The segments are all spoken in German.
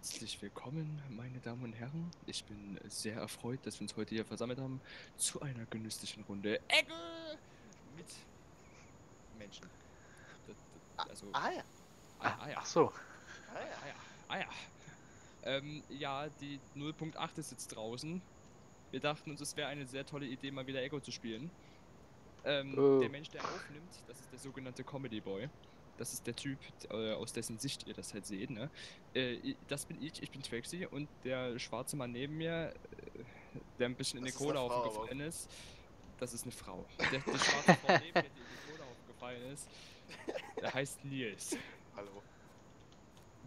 Herzlich willkommen, meine Damen und Herren. Ich bin sehr erfreut, dass wir uns heute hier versammelt haben zu einer genüsslichen Runde Ecke mit Menschen. Das- Also, Ah ja. ah, ah ja, Ach so. Ah ja. ah ja, ah ja. Ähm, ja, die 0.8 ist jetzt draußen. Wir dachten uns, es wäre eine sehr tolle Idee, mal wieder Echo zu spielen. Ähm, Oh. Der Mensch, der aufnimmt, das ist der sogenannte Comedy Boy. Das ist der Typ, äh, aus dessen Sicht ihr das halt seht, ne? Äh, das bin ich, ich bin Traxy und der schwarze Mann neben mir, äh, der ein bisschen in Das den ist eine Kohle Frau, aber- aufgefallen ist, das ist eine Frau. Der, die schwarze Frau neben mir, die in die Kohle aufgefallen ist, der heißt Nils. Hallo.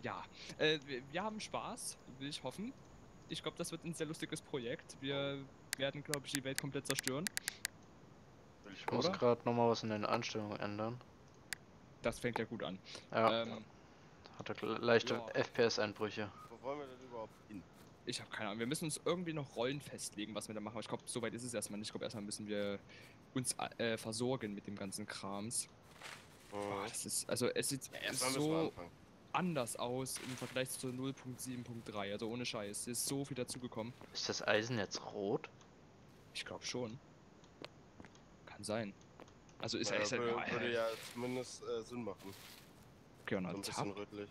Ja, äh, wir, wir haben Spaß, will ich hoffen. Ich glaube, das wird ein sehr lustiges Projekt. Wir werden, glaube ich, die Welt komplett zerstören. Ich muss gerade nochmal was in den Einstellungen ändern. Das fängt ja gut an. Ja, Ähm, hatte leichte ja. FPS-Einbrüche. Wo wollen wir denn überhaupt hin? Ich habe keine Ahnung. Wir müssen uns irgendwie noch Rollen festlegen, was wir da machen. Aber ich glaube, soweit ist es erstmal nicht. Ich glaube, erstmal müssen wir uns äh, versorgen mit dem ganzen Krams. Boah, das ist, also es sieht wir so anders aus im Vergleich zu 0.7.3. Also ohne Scheiß. Es ist so viel dazugekommen. Ist das Eisen jetzt rot? Ich glaube schon. Kann sein. Also ist Naja, ist würde, ja, würde ja zumindest äh, Sinn machen. Okay, und So ein dann bisschen Tab. rötlich.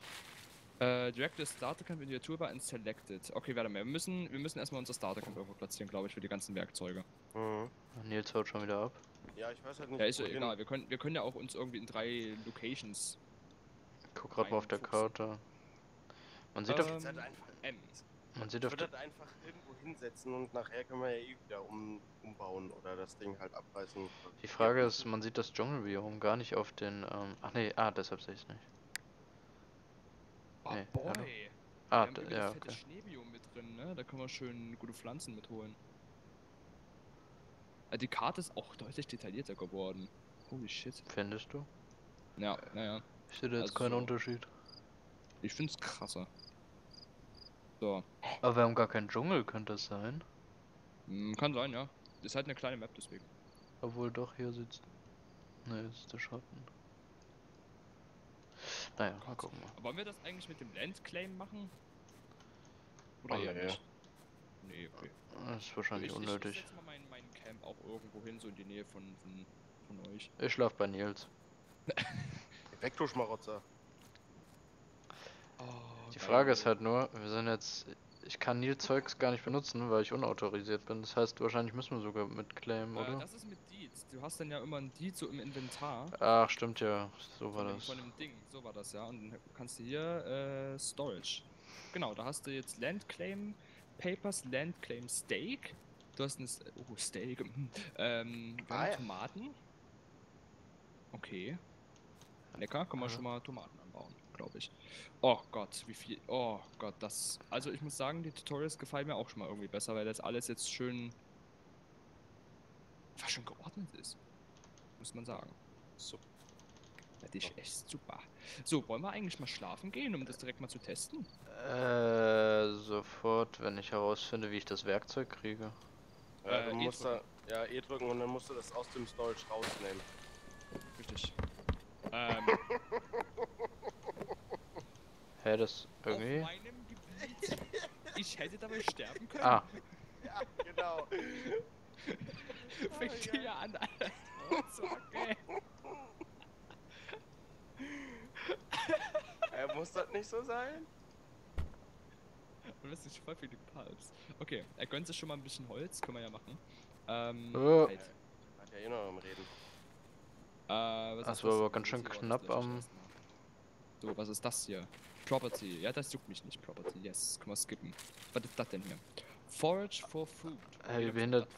Äh, Direct the Starter Camp in your Toolbar and Selected. Okay, warte mal. Wir müssen, wir müssen erstmal unser Starter Camp irgendwo platzieren, glaube ich, für die ganzen Werkzeuge. Mhm. Nils haut schon wieder ab. Ja, ich weiß halt nicht, Ja, ist ja wohin. egal. Wir können, wir können ja auch uns irgendwie in drei Locations. Guck gerade mal auf der. Karte. Man sieht, auf, Ähm, Jetzt halt einfach, Man sieht ich auf würde halt einfach irgendwo hinsetzen und nachher können wir ja eh wieder um, umbauen oder das Ding halt abreißen. Die Frage ist, man sieht das Dschungelbiom gar nicht auf den, ähm, ach nee, ah, deshalb sehe ich es nicht. Oh Nee, boy. ja. Wir Ah, haben d- übrigens ja, fette okay. Schneebiom mit drin, ne? Da können wir schön gute Pflanzen mitholen. Äh, Die Karte ist auch deutlich detaillierter geworden. Holy shit. Findest du? Ja, naja. Ich sehe da jetzt Also keinen so. Unterschied. Ich find's krasser. So. Aber wir haben gar keinen Dschungel, könnte es sein? Hm, kann sein, ja. Ist halt eine kleine Map deswegen. Obwohl doch, hier sitzt... Ne, jetzt ist der Schatten. Naja, mal Gott. gucken mal. Wollen wir das eigentlich mit dem Landclaim machen? Oder Oh, nee. nicht? Nee, okay. Das ist wahrscheinlich ich, unnötig. Ich setze mal mein, mein Camp auch irgendwo hin, so in die Nähe von, von, von euch. Ich schlaf bei Nils. Weg, du Schmarotzer. Oh, Die geil. Frage ist halt nur, wir sind jetzt. Ich kann Nils Zeugs gar nicht benutzen, weil ich unautorisiert bin. Das heißt, wahrscheinlich müssen wir sogar mit Claim, Äh, oder? das ist mit Deeds. Du hast dann ja immer ein Deed so im Inventar. Ach, stimmt ja. So war von, das. von dem Ding. So war das, ja. Und dann kannst du hier äh, Storage. Genau, da hast du jetzt Land Claim Papers, Land Claim Steak. Du hast ein oh, Steak. ähm, Ah, ja. Tomaten. Okay. Lecker, kann man Ja. schon mal Tomaten anbauen, glaube ich. Oh Gott, wie viel. Oh Gott, das. Also ich muss sagen, die Tutorials gefallen mir auch schon mal irgendwie besser, weil das alles jetzt schön. Was schon geordnet ist. Muss man sagen. So. Das ist echt super. So, wollen wir eigentlich mal schlafen gehen, um das direkt mal zu testen? Äh, sofort, wenn ich herausfinde, wie ich das Werkzeug kriege. Ja, Äh, du E musst da, ja, E drücken und dann musst du das aus dem Storage rausnehmen. Richtig. Ähm, Hä, das auf irgendwie. meinem Gebiet. Ich hätte dabei sterben können. Ah, Ja, genau. Fängt ja. hier an, Alter. Okay. äh, muss das nicht so sein? Und das ist voll viele Pulps. Okay, er gönnt sich schon mal ein bisschen Holz, können wir ja machen. Ähm, Oh. halt. Hat ja eh noch am Reden. Äh, was Das war das? aber ganz schön knapp am- So, was ist das hier? Property. Ja, das juckt mich nicht. Property. Yes, können wir skippen. Was ist das denn hier? Forage for food. Hey, wie behindert-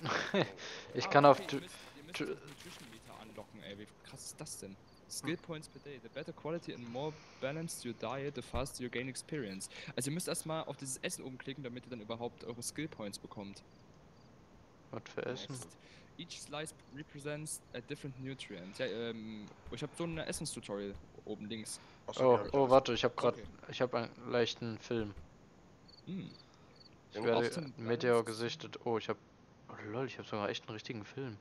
ich Ah, kann auf. okay, Tu- Ihr müsst, ihr müsst anlocken, ey. Wie krass ist das denn? Skill Points per day. The better quality and more balanced your diet, the faster you gain experience. Also ihr müsst erstmal auf dieses Essen oben klicken, damit ihr dann überhaupt eure Skill Points bekommt. Was für Essen? Next. Each slice represents a different nutrient. Ja, ähm, ich habe so ein Essenstutorial oben links. Achso, Oh, oh, warte, ich habe gerade. Okay. Ich habe einen leichten Film. Hm. Ich werde Meteor gesichtet. Oh, ich habe. Oh lol, ich habe sogar echt einen richtigen Film.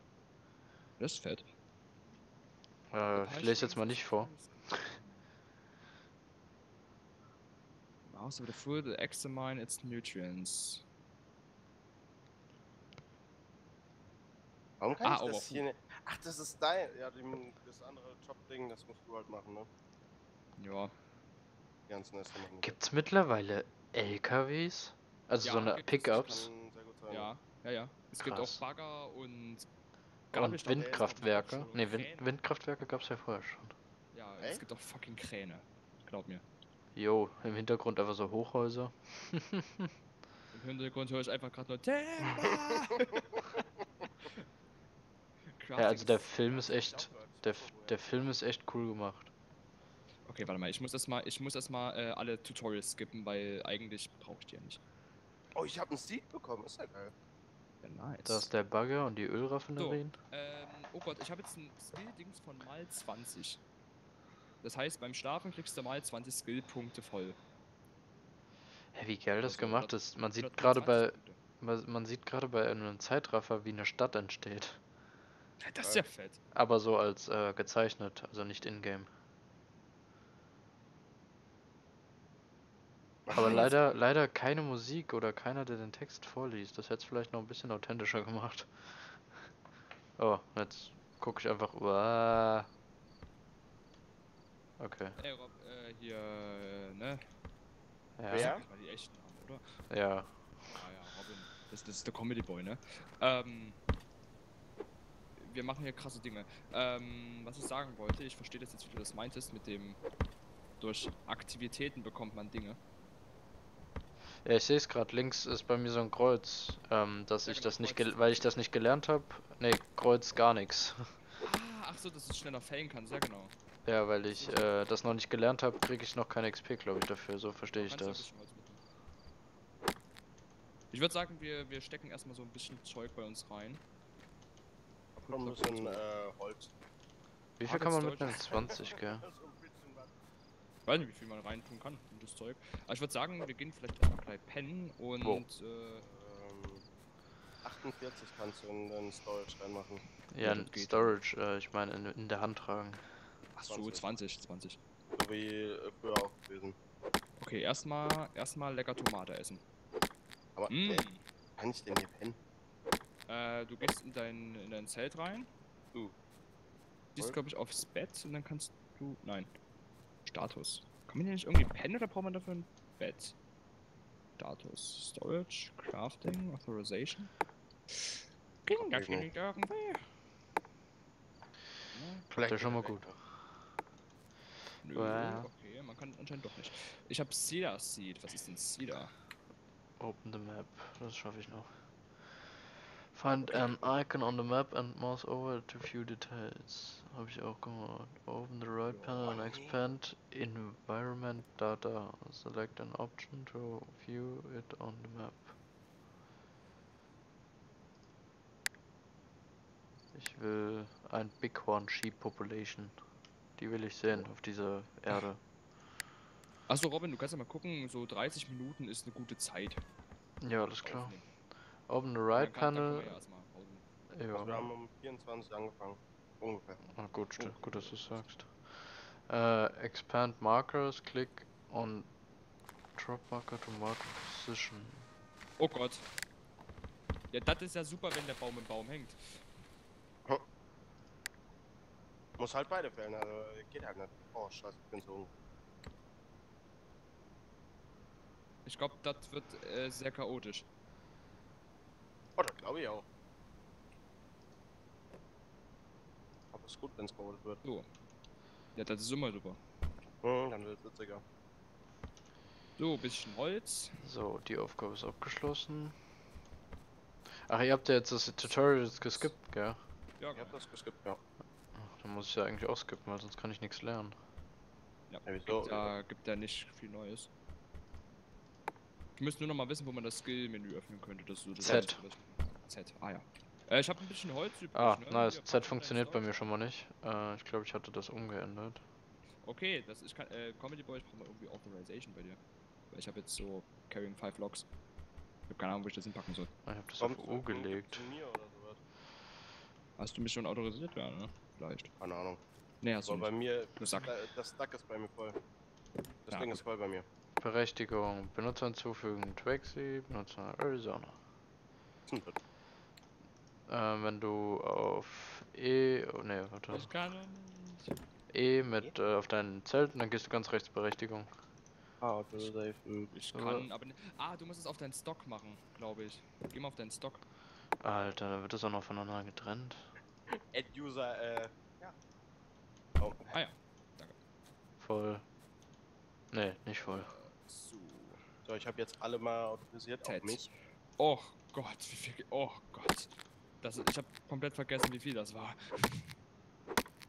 Das ist fett. Äh, ich lese jetzt mal nicht vor. House of the fruit to examine its nutrients. Warum kann Ah, ich das hier nicht? Ach, das ist dein. Ja, das andere Job-Ding, das musst du halt machen, ne? Ja. Ganzen Äste machen. Gibt's mittlerweile LKWs? Also so Ja, eine gibt es. Pickups. Ja, ja, ja. Es gibt Krass. auch Bagger und und Windkraftwerke. Ne, Wind. Windkraftwerke gab's ja vorher schon. Ja, Echt? es gibt auch fucking Kräne. Glaub mir. Jo, im Hintergrund einfach so Hochhäuser. Im Hintergrund höre ich einfach gerade nur Timber! Ja, also der Film ist echt, der, der. Film ist echt cool gemacht. Okay, warte mal, ich muss erstmal, ich muss erstmal äh, alle Tutorials skippen, weil eigentlich brauche ich die ja nicht. Oh, ich habe einen Seed bekommen, ist ja geil. Ja, nice. Da ist der Bagger und die Ölraffinerien. Ähm, oh Gott, ich habe jetzt ein Skill-Dings von mal 20. Das heißt, beim Schlafen kriegst du mal 20 Skill-Punkte voll. Hä, wie geil das Also gemacht 100 ist. Man sieht 120 gerade bei, man sieht gerade bei einem Zeitraffer, wie eine Stadt entsteht. Das ist ja fett. Aber so als äh, gezeichnet, also nicht in-game. Aber leider, leider keine Musik oder keiner, der den Text vorliest. Das hätte es vielleicht noch ein bisschen authentischer gemacht. Oh, jetzt gucke ich einfach. Uah. Okay, Ey, Rob, äh, hier, äh, ne? ja. Wer? Die echten Namen, oder? Ja, Ah ja, Robin. Das, das ist der Comedy Boy, ne? Ähm, wir machen hier krasse Dinge. Ähm, was ich sagen wollte, ich verstehe das jetzt, wie du das meintest, mit dem durch Aktivitäten bekommt man Dinge. Ja, ich sehe es gerade. Links ist bei mir so ein Kreuz, ähm, dass Ja, ich genau, das nicht, weil ich das nicht gelernt habe. Ne, Kreuz gar nichts. Ah, ach so, dass es schneller fällen kann, sehr genau. Ja, weil ich äh, das noch nicht gelernt habe, kriege ich noch keine XP, glaube ich, dafür. So verstehe ich das. Ich würde sagen, wir, wir stecken erstmal so ein bisschen Zeug bei uns rein. Noch ein bisschen äh, Holz. Wie viel kann man mitnehmen? Deutsch. 20, gell? Ich weiß nicht, wie viel man reintun kann in das Zeug. Aber ich würde sagen, wir gehen vielleicht erstmal gleich pennen und Wo? äh, Ähm, 48 kannst du in den Storage reinmachen. Ja, in. Storage, äh, ich meine in, in der Hand tragen. ach so 20. 20, 20. So wie äh, früher auch gewesen. Okay, erstmal erstmal lecker Tomate essen. Aber Mm. äh, kann ich denn hier pennen? Äh, du gehst in dein, in dein Zelt rein. Uh. Gehst, glaube ich, aufs Bett und dann kannst du. Nein. Status. Kann man hier nicht irgendwie pennen oder braucht man dafür ein Bett? Status. Storage, Crafting, Authorization. Ging das ich hier nicht. nicht irgendwie? Klappt ja schon mal gut. Nö, Wow. okay, man kann anscheinend doch nicht. Ich habe Cedar Seed. Was ist denn Cedar? Open the map, das schaffe ich noch. Find an icon on the map and mouse over to view details. Habe ich auch gemacht. Open the right panel and expand environment data. Select an option to view it on the map. Ich will ein Bighorn Sheep Population. Die will ich sehen auf dieser Erde. Achso, Robin, du kannst ja mal gucken, so 30 Minuten ist eine gute Zeit. Ja, alles klar. aufnehmen. Open the right panel. ja pausen. Also wir Ja. haben um 24 angefangen. Ungefähr. Ah, gut, sti- gut, dass du es sagst. Äh, expand markers, click on drop marker to mark position. Oh Gott. Ja, das ist ja super, wenn der Baum im Baum hängt. Muss halt beide fällen, also geht halt nicht. Oh scheiße, ich bin so. Ich glaube, das wird äh, sehr chaotisch. Oh, das glaube ich auch. Aber ist gut, wenn es geholt wird. So. Ja, das ist immer super. Hm, dann wird es witziger. So, bisschen Holz. So, die Aufgabe ist abgeschlossen. Ach, ihr habt ja jetzt das Tutorial geskippt, gell? Ja, Ich hab das geskippt, ja. Ach, dann muss ich ja eigentlich auch skippen, weil sonst kann ich nichts lernen. ja. Ja, wieso? Gibt, ja, gibt ja nicht viel Neues. Ich müsste nur noch mal wissen, wo man das Skill-Menü öffnen könnte. Dass du das Z. Z, ah ja. Äh, ich habe ein bisschen Holz übrig. Ah, ne? nice. Z funktioniert bei mir schon mal nicht. Äh, ich glaube, ich hatte das umgeändert. Okay, das ich kann. Äh, Comedy Boy, ich brauche mal irgendwie Authorization bei dir. Weil ich habe jetzt so Carrying 5 Logs. Ich habe keine Ahnung, wo ich das hinpacken soll. Ah, Ich habe das auf Kommst U du gelegt. Hast du mich schon autorisiert? Ja, ne? Vielleicht. Keine Ahnung. Nee, hast du Aber bei nicht. mir, Sack. das Stack ist bei mir voll. Das Ja, Ding gut. ist voll bei mir. Berechtigung. Benutzer hinzufügen. Traxy, Benutzer Arizona. Hm, das- Ähm, wenn du auf E, oh ne, warte. Ich nicht. E mit äh, auf deinen Zelten, dann gehst du ganz rechts Berechtigung. Ah, Autosave. hm. Ich Aber- kann, aber. ne- Ah, du musst es auf deinen Stock machen, glaube ich. Geh mal auf deinen Stock. Alter, da wird das auch noch voneinander getrennt. Ad-User, äh. Ja. Oh, Ah ja. Voll. Ne, nicht voll. So. ich habe jetzt alle mal autorisiert Ted. mich. Oh Gott, wie viel. ge- Oh Gott. Das, ich habe komplett vergessen, wie viel das war.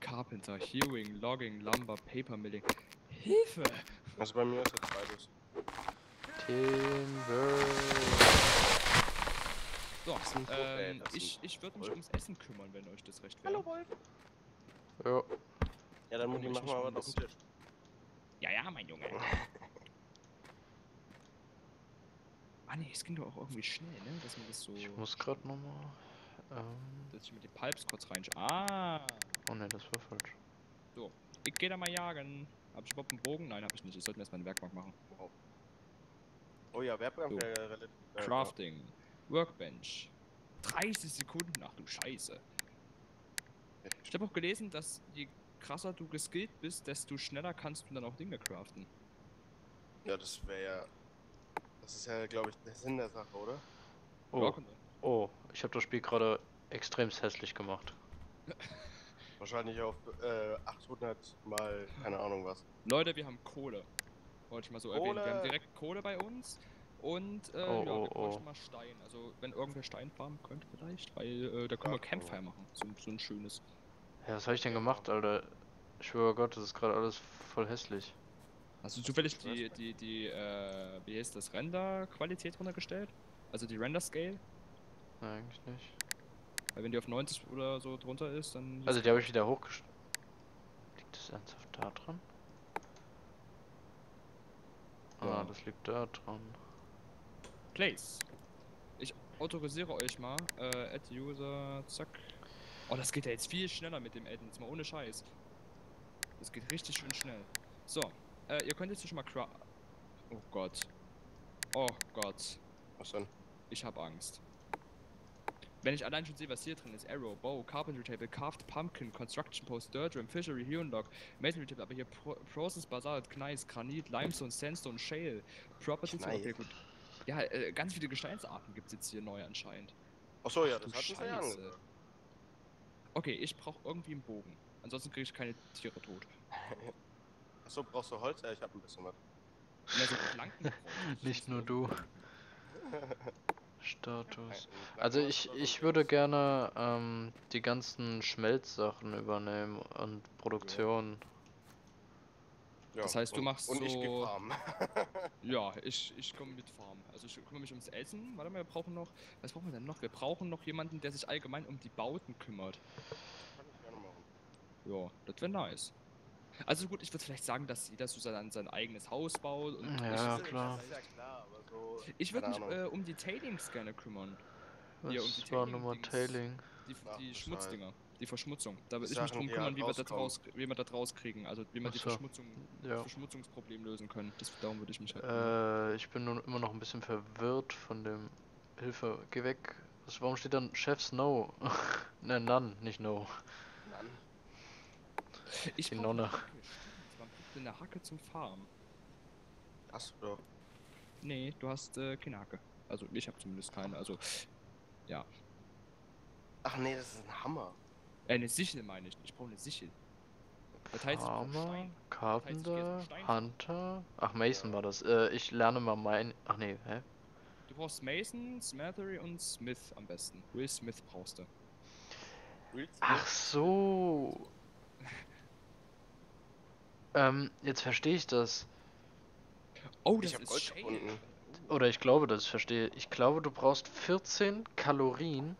Carpenter, Hewing, Logging, Lumber, Paper Milling. Hilfe! Also bei mir ist jetzt beides. Timber. So, äh, ähm, sind ich, ich würde mich Wolf. ums Essen kümmern, wenn euch das recht wäre. Wolf. Ja. Ja, dann Mutti, Ich machen wir was auf das- den Tisch. Ja, ja, mein Junge. Ah nee, es ging doch auch irgendwie schnell, ne? Dass man das so. Ich muss gerade nochmal. Ähm. Dass ich mit den Pipes kurz rein. Ah! Oh ne, das war falsch. Ich geh da mal jagen. Hab ich überhaupt einen Bogen? Nein, hab ich nicht. Ich sollte mir erstmal eine Werkbank machen. Oh ja, Werkbank So. wäre relativ. äh, Crafting. Workbench. 30 Sekunden. Ach du Scheiße. Ich habe auch gelesen, dass je krasser du geskillt bist, desto schneller kannst du dann auch Dinge craften. Ja, das wäre ja. Das ist ja, glaube ich, der Sinn der Sache, oder? Oh, Ja, sein. oh, ich habe das Spiel gerade extrem hässlich gemacht. Wahrscheinlich auf äh, 800 mal, keine Ahnung was. Leute, wir haben Kohle. Wollte ich mal so erwähnen. Wir haben Kohle! direkt Kohle bei uns. Und äh, Oh, ja, oh, wir bräuchten oh. mal Stein. Also wenn irgendwer Stein farmen könnte vielleicht, weil äh, da können wir Ach, Campfire oh. machen. So, so ein schönes. Ja, was habe ich denn gemacht, Alter? Ich schwöre Gott, das ist gerade alles voll hässlich. Hast du zufällig die, die, die, äh, wie heißt das, Render-Qualität runtergestellt? Also die Render-Scale? Nein, eigentlich nicht. Weil wenn die auf 90 oder so drunter ist, dann... Also die habe ich wieder hochgestellt. Liegt das ernsthaft da dran? Ah, Ja. das liegt da dran. Place. Ich autorisiere euch mal. Äh, add User, zack. Oh, das geht ja jetzt viel schneller mit dem Adden, jetzt mal ohne Scheiß. Das geht richtig schön schnell. So, äh, ihr könnt jetzt schon mal cra... Oh Gott. Oh Gott. Was denn? Ich hab Angst. Wenn ich allein schon sehe, was hier drin ist, Arrow, Bow, Carpentry Table, Carved Pumpkin, Construction Post, Dirt Rim, Fishery, Hewn Log, Masonry Table, aber hier Pro Process, Basalt, Gneis, Granit, Limestone, Sandstone, Shale, Properties, okay gut. Ja, äh, ganz viele Gesteinsarten gibt's jetzt hier neu anscheinend. Achso, ja, Ach das hatten sie ja. Okay, ich brauche irgendwie einen Bogen. Ansonsten kriege ich keine Tiere tot. Achso, brauchst du Holz? Ja, ich hab ein bisschen was. So. Nicht nur du. Status. Also ich, so ich würde gerne ähm, die ganzen Schmelzsachen übernehmen und Produktion. Ja, Das heißt, du und, machst Und ich geh so- farmen. Ja, ich, ich komme mit Farm. Also ich kümmere mich ums Essen. Warte mal, wir brauchen noch. Was brauchen wir denn noch? Wir brauchen noch jemanden, der sich allgemein um die Bauten kümmert. Kann ich gerne machen. Ja, das wäre nice. Also gut, ich würde vielleicht sagen, dass jeder so sein, sein eigenes Haus baut und Ja, ich, klar. Das ist ja klar, aber so. ich würde mich äh, um die Tailings gerne kümmern. Was Ja, und die war nochmal Tailing-Dings. Tailing? Die, Ach, die du Schmutzdinger, die Verschmutzung. Da würde ich mich drum kümmern, halt wie wir, das raus, wie wir das rauskriegen. Also wie wir Ach die. Verschmutzung, Ja. Verschmutzungsproblem lösen können. Das, darum würde ich mich halt. Äh, ich bin nun immer noch ein bisschen verwirrt von dem Hilfe. Geh weg. Was, warum steht dann Chef Snow? ne, None, nicht No. Ich brauch Nonne. eine Hacke, stimmt. Man braucht eine Hacke zum Farmen. Hast du doch. Nee, du hast äh, keine Hacke. Also ich habe zumindest keine. Also ja. Ach nee, das ist ein Hammer. Äh, eine Sichel meine ich. Ich brauche eine Sichel. Das heißt, geh Carpenter, Hunter. Ach, Mason Ja. war das. Äh, ich lerne mal mein. Ach nee, hä? Du brauchst Mason, Smathery und Smith am besten. Will Smith brauchst du. Willst du? Ach so. Ähm, jetzt verstehe ich das. Oh, Ich das hab ist Gold gefunden. Oder ich glaube, ich verstehe. Ich glaube, du brauchst 14 Kalorien,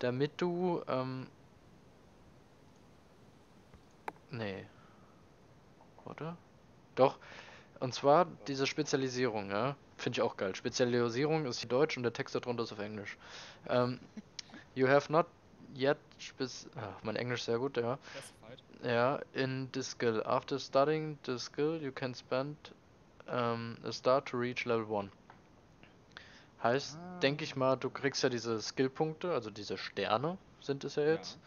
damit du, ähm. Nee. Oder? Doch. Und zwar diese Spezialisierung, ja. Finde ich auch geil. Spezialisierung ist hier Deutsch und der Text darunter ist auf Englisch. Ähm, you have not yet spec ah, mein Englisch sehr gut, ja. Classified. Ja, in this skill. After studying the skill, you can spend ähm, a start to reach level 1. Heißt, denke ich mal, du kriegst ja diese Skillpunkte, also diese Sterne sind es ja jetzt.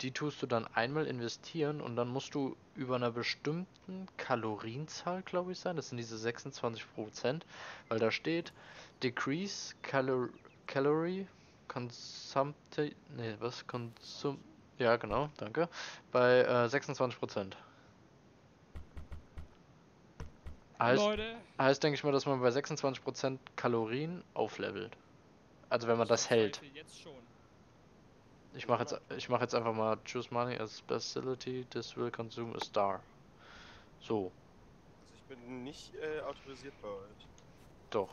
Die tust du dann einmal investieren und dann musst du über einer bestimmten Kalorienzahl, glaube ich, sein. Das sind diese 26%, weil da steht Decrease Calor Calorie Consumpti nee, was? Konsum ja, genau, danke. Bei äh, 26%. Heißt, Leute, heißt, denke ich mal, dass man bei 26% Kalorien auflevelt. Also wenn man das hält. Jetzt schon. Ich mache jetzt, ich mache jetzt einfach mal choose money as facility. This will consume a star. So, Also ich bin nicht äh, autorisiert bei euch. doch.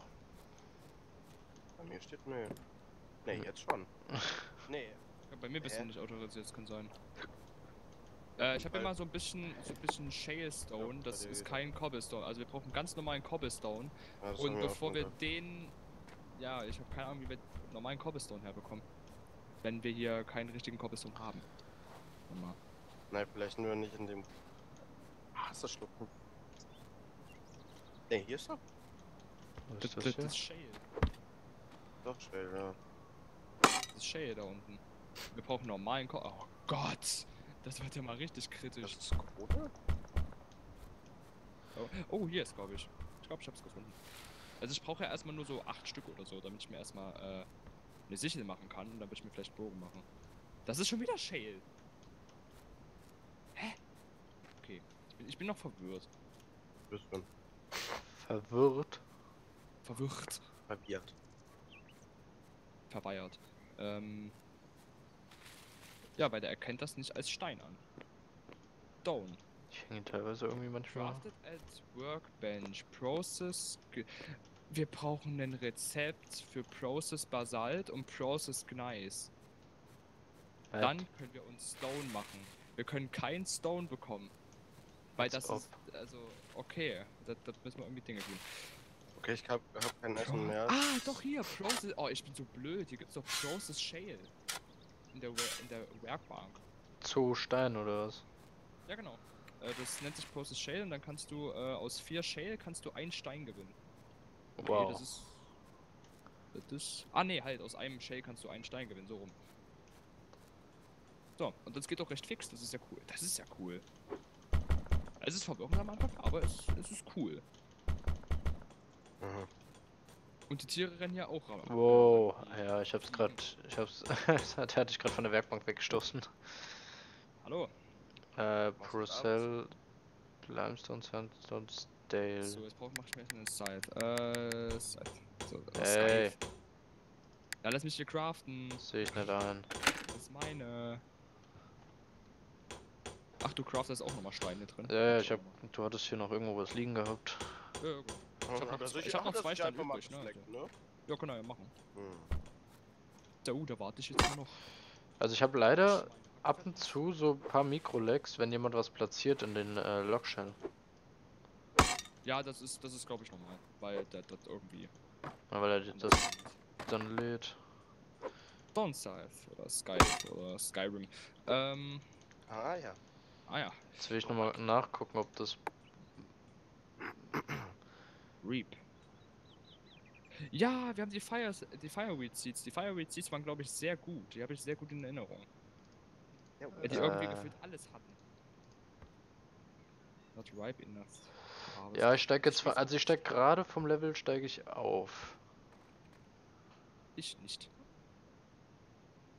Bei mir steht nö. Nee, jetzt schon. nee. Ja, bei mir bist du Hä? nicht autorisiert, das kann sein. Äh, ich habe immer so ein bisschen, so ein bisschen Shale Stone, Ja, das ist kein Cobblestone. Also wir brauchen ganz normalen Cobblestone. Ja, Und wir bevor wir den, ja, ich habe keine Ahnung, wie wir normalen Cobblestone herbekommen. Wenn wir hier keinen richtigen Cobblestone haben. Mal. Nein, vielleicht nur nicht in dem. Ah, ist das Schlucken? Nee, hier ist doch. Was Das, ist das das, das ist Shale. Doch, schnell, ja. Das ist Shale da unten. Wir brauchen normalen Co Oh Gott! Das wird ja mal richtig Das kritisch. ist Kohle? Oh, oh, hier ist, glaube ich. Ich glaube, ich hab's gefunden. Also ich brauche ja erstmal nur so acht Stück oder so, damit ich mir erstmal äh, eine Sichel machen kann und dann würde ich mir vielleicht Bogen machen. Das ist schon wieder Shale. Hä? Okay. Ich bin, ich bin noch verwirrt. Bisschen Verwirrt. Verwirrt. verwirrt. Verweiert. Ähm. Ja, weil der erkennt das nicht als Stein an. Stone. Ich hänge teilweise irgendwie manchmal. Crafted at Workbench. Process. Wir brauchen ein Rezept für Process Basalt und Process Gneiss. Äh, Dann können wir uns Stone machen. Wir können kein Stone bekommen. Weil Als das ob. ist. Also, okay. Das, das müssen wir irgendwie Dinge tun. Okay, ich hab, hab kein Essen mehr. Ah, doch hier. Process. Oh, ich bin so blöd. Hier gibt's doch Process Shale. In der, in der Werkbank. Zoo Stein oder was? Ja, genau. Äh, das nennt sich Process Shale und dann kannst du äh, aus vier Shale kannst du einen Stein gewinnen. Okay, Wow. das ist. Das ist. Ah, nee, halt, aus einem Shale kannst du einen Stein gewinnen, so rum. So, und das geht auch recht fix, das ist ja cool. Das ist ja cool. Es ist verwirrend am Anfang, aber es, es ist cool. Mhm. Und die Tiere rennen ja auch ran. Wow, ja, ich hab's grad, ich hab's, der hatte ich gerade von der Werkbank weggestoßen. Hallo. Äh, Procell, Limestone, Sandstone, Stale. So, jetzt brauch, mach ich mir erst eine Scythe. Äh, Scythe. So, äh, Ey. Scythe. Ja, lass mich hier craften. Das sehe ich nicht ein. Das ist meine. Ach, du craftest auch nochmal Steine drin. Ja, ja, ich hab, du hattest hier noch irgendwo was liegen gehabt. Ja, ja, gut. Ich hab noch zwei- ich ich hab noch zwei Steine übrig, ne, ne? ja, können wir ja machen. Hm. Da, uh, da warte ich jetzt nur noch. Also ich habe leider ab und zu so ein paar Mikrolegs, wenn jemand was platziert in den äh, Logshell. Ja, das ist, das ist glaube ich normal, weil der das irgendwie. Ja, weil er das dann lädt. Scythe oder Sky oder Skyrim. Ähm, Ah ja. ah ja, Jetzt will ich nochmal nachgucken, ob das. Reap. Ja, wir haben die Fire, die Fireweed Seeds. Die Fireweed Seeds waren glaube ich sehr gut. Die habe ich sehr gut in Erinnerung. Weil die irgendwie Äh. gefühlt alles hatten. Not ripe enough. to Ja, ich steige jetzt, also ich steige gerade vom Level steige ich auf. Ich nicht.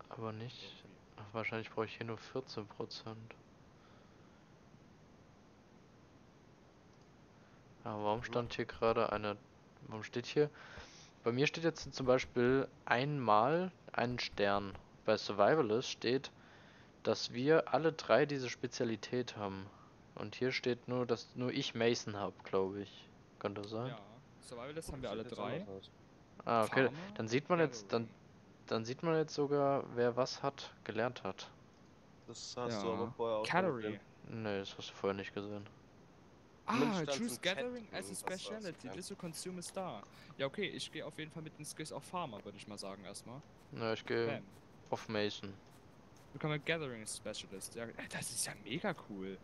Aber nicht. Ach, wahrscheinlich brauche ich hier nur 14%. Aber warum stand hier gerade eine. Warum steht hier? Bei mir steht jetzt zum Beispiel einmal einen Stern. Bei Survivalist steht, dass wir alle drei diese Spezialität haben. Und hier steht nur, dass nur ich Mason habe, glaube ich. Könnte das sein? Ja. Survivalist haben wir alle drei. Ah, okay. Farmer, Dann sieht man jetzt, dann, dann sieht man jetzt sogar, wer was hat, gelernt hat. Das hast du Ja. aber vorher auch Calorie. gesehen. Nee, das hast du vorher nicht gesehen. Ah, choose gathering as a speciality. This will consume a star. Ja, okay, ich gehe auf jeden Fall mit den Skills auf Farmer, würde ich mal sagen, erstmal. Ja, ich gehe auf Mason. Become a Gathering Specialist. Ja, das ist ja mega cool.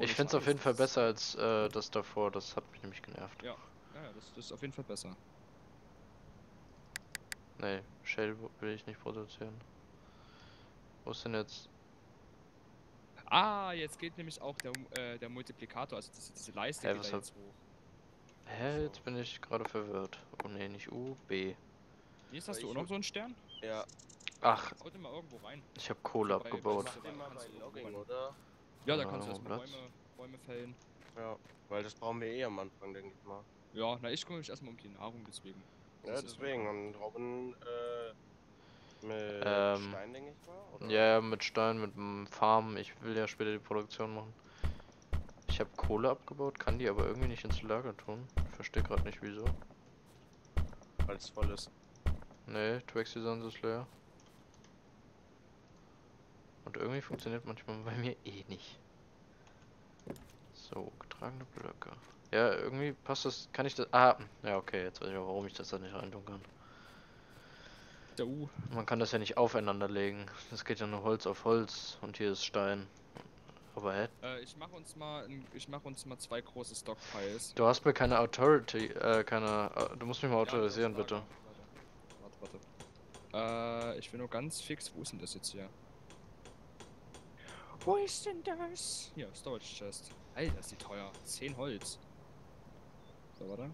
Ich finde es auf jeden Fall besser als äh, das davor, das hat mich nämlich genervt. Ja, ja, ja, das, das ist auf jeden Fall besser. Nee, Shell will ich nicht produzieren. Wo ist denn jetzt? Ah, jetzt geht nämlich auch der, äh, der Multiplikator, also diese, diese Leiste Hä, geht jetzt hoch. Hä, jetzt bin ich gerade verwirrt. Oh nee, nicht U, B. Jetzt hast du auch noch so einen Stern? Ja, Ach, Haut mal irgendwo rein. ich habe Kohle abgebaut. Logging, oder? Ja, da kannst du erstmal Platz. Bäume, Bäume fällen. Ja, weil das brauchen wir eh am Anfang, denke ich mal. Ja, na, ich kümmere mich erstmal um die Nahrung, deswegen. Ja, deswegen. Und Robin, äh, mit Ähm, Stein, denke ich mal, oder? Ja, mit Stein, mit dem Farmen. Ich will ja später die Produktion machen. Ich habe Kohle abgebaut, kann die aber irgendwie nicht ins Lager tun. Ich verstehe gerade nicht wieso. Weil es voll ist. Nee, Twixy sonst ist leer. Und irgendwie funktioniert manchmal bei mir eh nicht. So, getragene Blöcke. Ja, irgendwie passt das. Kann ich das. Ah, ja, okay, jetzt weiß ich auch, warum ich das da nicht reintun kann. Der U. Man kann das ja nicht aufeinander legen. Das geht ja nur Holz auf Holz und hier ist Stein. Aber hä? Äh, ich mache uns mal, ein- ich mache uns mal zwei große Stockpiles. Du hast mir keine Authority, äh, keine. Äh, du musst mich mal Ja, autorisieren, Lager. bitte. Warte, warte. Äh, ich will nur ganz fix. Wo ist denn das jetzt hier? Wo ist denn das? Hier, Storage Chest. Alter, ist die teuer. 10 Holz. So, warte.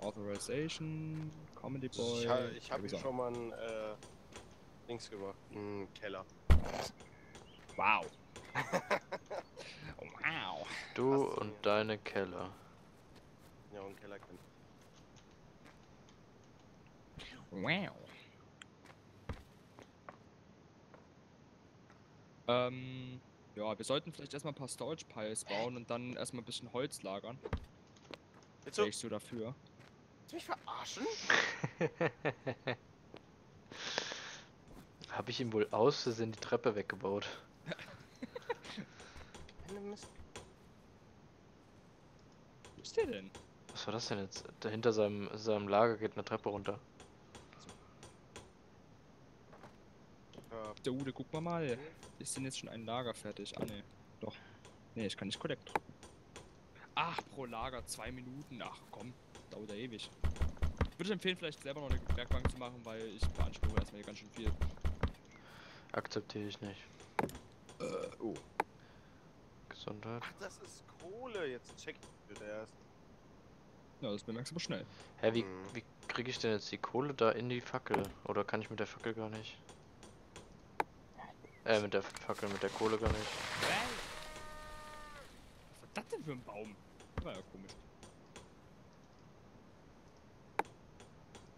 Authorization, Comedy Boy. Ich, ha ich habe schon mal einen, äh, Dings gemacht. Einen Keller. Wow. wow. Du und deine Keller. Ja, einen Keller können. Wow. Ähm, ja, wir sollten vielleicht erstmal ein paar Storage Piles bauen und dann erstmal ein bisschen Holz lagern. Willst du Wäre ich so dafür. Mich verarschen? Habe ich ihm wohl aus Versehen die Treppe weggebaut? Wo ist der denn? Was war das denn jetzt? Dahinter seinem, seinem Lager geht eine Treppe runter. Der Ude, guck mal mal. Ist denn jetzt schon ein Lager fertig? Ah, ne. Doch. Ne, ich kann nicht Collect drücken. Ach, pro Lager zwei Minuten. Ach komm, dauert ja ewig. Würde ich empfehlen, vielleicht selber noch eine Werkbank zu machen, weil ich beanspruche erstmal hier ganz schön viel. Akzeptiere ich nicht. Äh, oh. Gesundheit. Ach, das ist Kohle. Jetzt check ich wieder erst. Ja, das bemerkst du aber schnell. Hä, wie, Mhm. wie kriege ich denn jetzt die Kohle da in die Fackel? Oder kann ich mit der Fackel gar nicht? Äh, mit der Fackel, mit der Kohle gar nicht. Was war das denn für ein Baum? War ja komisch.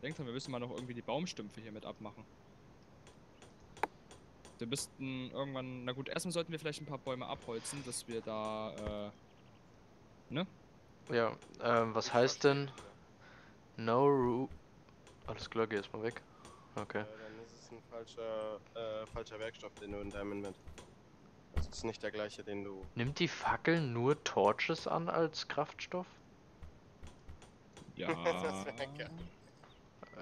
Denk dran, wir müssen mal noch irgendwie die Baumstümpfe hier mit abmachen. Wir müssten irgendwann, na gut, erstmal sollten wir vielleicht ein paar Bäume abholzen, dass wir da, äh, Ja, ähm, was heißt denn no ru... Alles klar, geh erstmal weg. Okay. Äh, dann ist es ein falscher, äh, falscher Werkstoff, den du in deinem Inventar Das ist nicht der gleiche, den du. Nimmt die Fackel nur Torches an als Kraftstoff? ja. Das wär geil.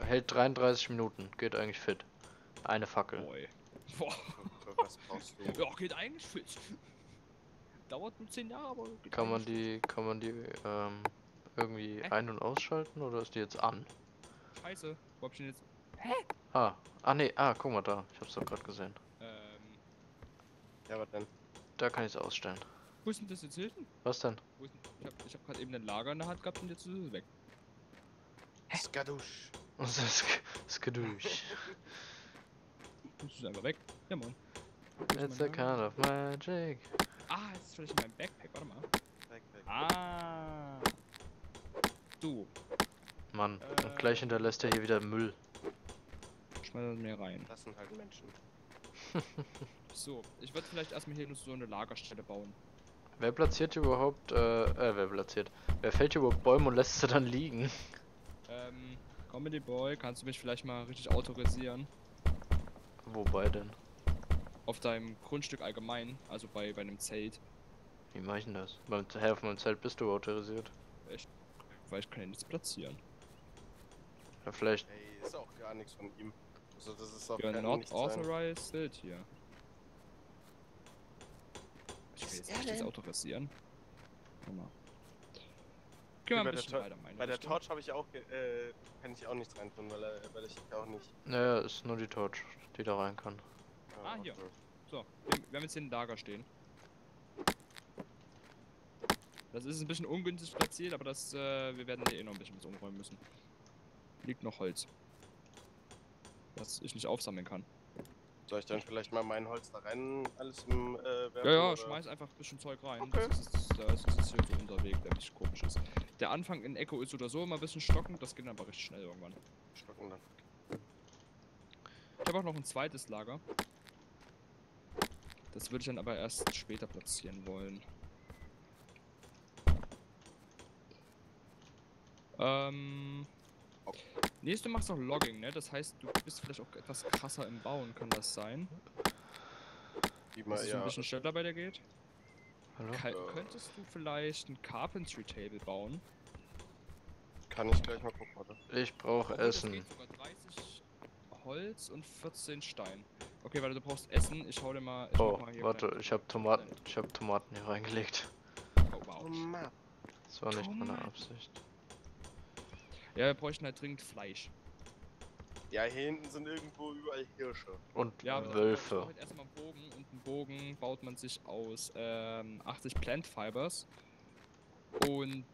Hält 33 Minuten, geht eigentlich fit. Eine Fackel. Boy. Boah. Was brauchst du? Ja, geht eigentlich fit. Dauert nur 10 Jahre, aber geht Kann man die, kann man die ähm, irgendwie Hä? ein- und ausschalten oder ist die jetzt an? Scheiße. Wo hab ich denn jetzt? Ah, ah nee, ah, guck mal da, ich hab's doch gerade gesehen. Ähm, Ja, was denn? Da kann ich es ausstellen. wo ist denn das jetzt hinten? Was denn? Ich hab, ich hab gerade eben ein Lager in der Hand gehabt und jetzt ist es weg. Skadusch. Das ist Skadoosh. Ist es einfach weg. Ja, Mann. It's a kind of magic. Ah, jetzt ist vielleicht in meinem Backpack. Warte mal. Weg. Ah. Du, Mann, Äh. und gleich hinterlässt er hier wieder Müll. schmeiß das mir rein. Das sind halt Menschen. So, ich würde vielleicht erstmal hier nur so eine Lagerstelle bauen. Wer platziert hier überhaupt, äh, äh, wer platziert? Wer fällt hier überhaupt Bäume und lässt sie dann liegen? Ähm, Comedy Boy, kannst du mich vielleicht mal richtig autorisieren? Wobei denn? Auf deinem Grundstück allgemein, also bei, bei einem Zelt. Wie mach ich denn das? Beim Helfen und Zelt bist du autorisiert. Weil ich kann ja nichts platzieren. Oder vielleicht, Ey, ist auch gar nichts von ihm. Also das ist auch You're kein not nichts sein. authorized Zelt hier. Ich jetzt er kann ich das denn? Auto rasieren. Guck mal. Okay, Gehen wir bei ein der bisschen weiter, meine Bei der Richtung. Torch habe ich auch, ge- äh, kann ich auch nichts reintun, weil, er, weil ich auch nicht. Naja, ist nur die Torch, die da rein kann. Ah, okay. hier. So, wir, wir haben jetzt hier ein Lager stehen. Das ist ein bisschen ungünstig platziert, aber das, äh, wir werden hier eh noch ein bisschen was umräumen müssen. Liegt noch Holz. Das ich nicht aufsammeln kann. Soll ich dann vielleicht mal mein Holz da rein alles im äh, werfen? Ja, ja, oder? schmeiß einfach ein bisschen Zeug rein. Okay. Das ist, das ist jetzt hier so unser Weg, der nicht komisch ist. Der Anfang in Echo ist oder so immer ein bisschen stockend, das geht dann aber richtig schnell irgendwann. Stocken dann. Ich habe auch noch ein zweites Lager. Das würde ich dann aber erst später platzieren wollen. Ähm. Nee, du machst auch Logging, ne? Das heißt, du bist vielleicht auch etwas krasser im Bauen, kann das sein? Wie Dass man, es so ein ja, bisschen schneller bei dir geht? Hallo? Ka Äh. Könntest du vielleicht ein Carpentry Table bauen? kann ich gleich mal gucken, oder? Ich brauche das Essen. geht sogar 30 Holz und 14 Stein. Okay, warte, du brauchst Essen. Ich hau dir mal. Ich Oh, mal hier warte, kleine- ich habe Tomaten, ich habe Tomaten hier reingelegt. Oh, wow. Das war nicht meine Tomaten. Absicht. Ja, wir bräuchten halt dringend Fleisch. Ja, hier hinten sind irgendwo überall Hirsche. Und Ja, Ich Wölfe. brauche halt erstmal einen Bogen und einen Bogen baut man sich aus ähm, 80 Plant Fibers und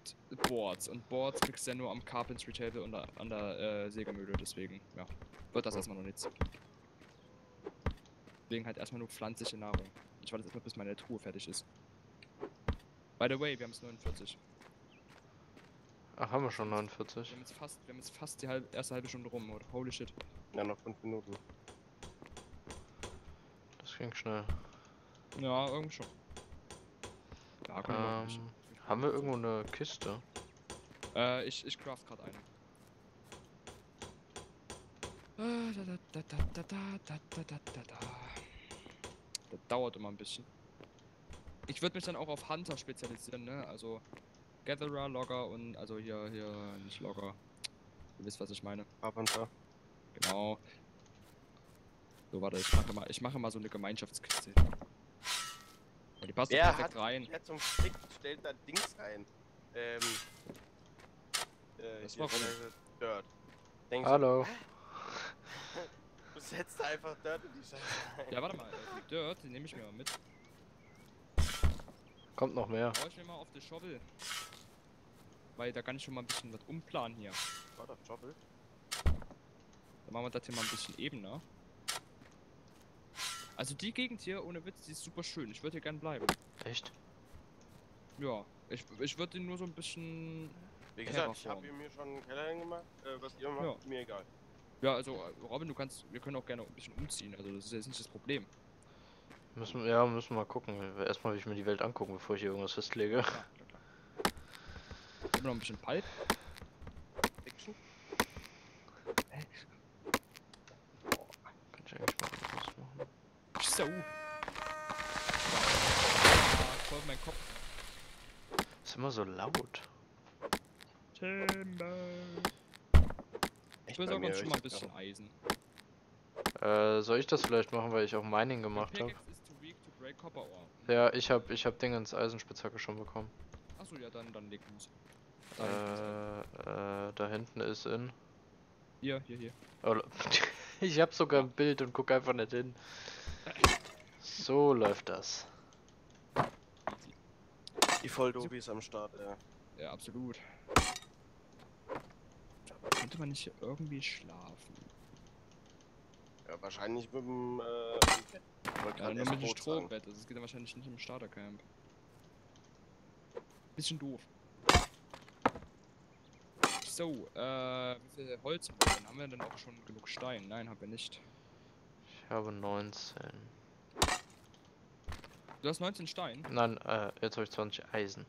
Boards. Und Boards kriegst du ja nur am Carpentry Table und an der äh, Sägemühle, deswegen, ja, wird das erstmal noch nichts. Deswegen halt erstmal nur pflanzliche Nahrung. Ich warte jetzt erstmal, bis meine Truhe fertig ist. By the way, wir haben es 49. Ach, haben wir schon 49. Wir haben jetzt fast, wir haben jetzt fast die halb, erste halbe Stunde rum, oder? Holy shit. Ja, noch 5 Minuten. Das ging schnell. Ja, irgendwie schon. Ja, komm, ähm, wir haben wir irgendwo eine Kiste? Äh, ich, ich craft gerade eine. Das dauert immer ein bisschen. Ich würde mich dann auch auf Hunter spezialisieren, ne? Also Gatherer, Logger und also hier, hier, nicht Logger. Ihr wisst, was ich meine. Carpenter. Genau. So, warte, ich mache mal, ich mache mal so eine Gemeinschaftskiste. Ja, die passt doch Wer perfekt hat rein. Ja, zum Fick stellt da Dings rein. Ähm. Äh, Das war Dirt. Denkst du, Hallo. Du setzt da einfach Dirt in die Scheiße rein. Ja, warte mal, äh, die Dirt, die nehme ich mir mal mit. Kommt noch mehr. Brauche ich mir mal auf die Shovel. Weil da kann ich schon mal ein bisschen was umplanen hier. War das Jobbel? Dann machen wir das hier mal ein bisschen ebener. Also die Gegend hier, ohne Witz, die ist super schön. Ich würde hier gern bleiben. Echt? Ja, ich, ich würde nur so ein bisschen... Wie gesagt, ich habe mir schon einen Keller hingemacht. Äh, was ihr macht, Ja. mir egal. Ja, also äh, Robin, du kannst... Wir können auch gerne ein bisschen umziehen. Also das ist jetzt nicht das Problem. Müssen, ja, müssen wir mal gucken. Erstmal will ich mir die Welt angucken, bevor ich hier irgendwas festlege. Ja. Haben wir noch ein bisschen? Kann ich eigentlich mal was machen? So. Ah, voll meinen Kopf. Ist immer so laut. Timber. Ich will mir schon mal ein bisschen Eisen. Äh, soll ich das vielleicht machen, weil ich auch Mining gemacht habe? Ja, ich hab, ich hab Dingens Eisenspitzhacke schon bekommen. Achso, ja, dann, dann leg los. Äh, äh, da hinten ist in. Hier, hier, hier. Oh, ich hab sogar ein Bild und guck einfach nicht hin. So läuft das. Die Volldobis am Start, ja. Ja, absolut. Könnte man nicht hier irgendwie schlafen? Ja, wahrscheinlich mit dem, äh, Ja, nur mit dem. Strohbett. Also, das geht ja wahrscheinlich nicht im Startercamp. Bisschen doof. So, äh, wie viel Holz haben wir denn? Haben wir denn auch schon genug Stein? Nein, haben wir nicht. Ich habe 19. Du hast 19 Stein. Nein, äh, jetzt habe ich 20 Eisen.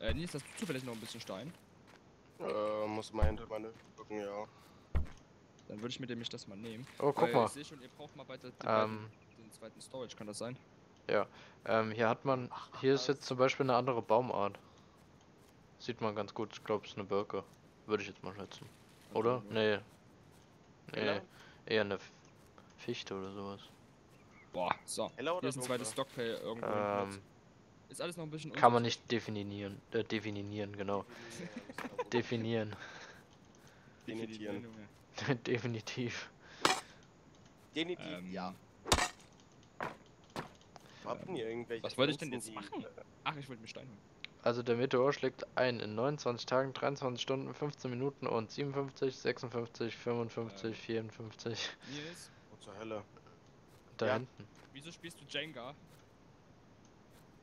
Äh, Nils, hast du zufällig noch ein bisschen Stein? Äh, muss mal hinter meine gucken, ja. Dann würde ich mir nämlich das mal nehmen. Oh, guck mal. Ich sehe schon, ihr braucht mal weiter Ähm, den zweiten Storage, kann das sein? ähm, hier hat man, hier ist jetzt zum Beispiel eine andere Baumart. Sieht man ganz gut. Ich glaube, es ist eine Birke. Würde ich jetzt mal schätzen. Oder? Also, Nee. Nee, Genau. eher eine Fichte oder sowas. Boah, so. Heller Hier ist ein zweites? Stockpay irgendwo. Ähm, ist alles noch ein bisschen kann man nicht definieren. Äh, definieren, genau. Definieren. Denitieren. Junge. Definitiv. Denitieren, Ähm, ja. Habt ihr irgendwelche Was wollte ich denn jetzt machen? Ach, ich wollte mir Stein holen. Also der Meteor schlägt ein in 29 Tagen, 23 Stunden, 15 Minuten und 57, 56, 55, Ähm. 54. Nils, Wo zur Hölle? Da Ja. hinten. wieso spielst du Jenga?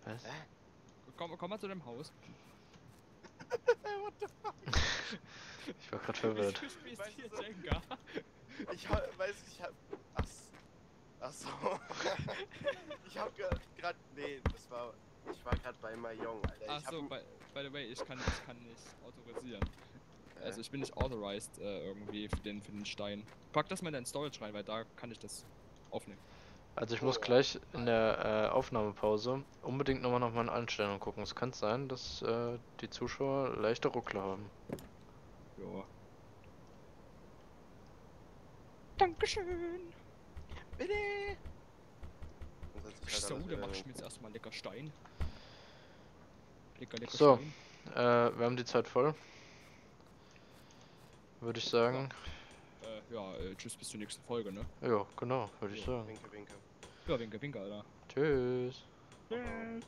Was? Hä? Komm, komm mal zu dem Haus. Ich war gerade verwirrt. Wieso spielst Weißt du hier so- Jenga? Ich hab, weiß, ich hab. Ach, ach so. ich hab gerade. Nee, das war. Ich war gerade bei Mayong, Alter. Ach so, by, by the way, ich kann, ich kann nicht autorisieren. Also ich bin nicht authorized äh, irgendwie für den, für den Stein. Pack das mal in dein Storage rein, weil da kann ich das aufnehmen. Also ich muss gleich in der äh, Aufnahmepause unbedingt nochmal nach meinen Einstellungen gucken. Es kann sein, dass äh, die Zuschauer leichte Ruckler haben. Ja. Dankeschön. Bitte. Dann setz ich halt So, alles da wieder mach ich mir jetzt erstmal lecker Stein. Lecker, lecker So. Stein. Äh, wir haben die Zeit voll. Würde ich sagen. Äh, ja, äh, tschüss bis zur nächsten Folge, ne? Ja, genau, würde ich Ja, sagen. Winke, winke. Ja, winke, winke, Alter. Tschüss. Tschüss.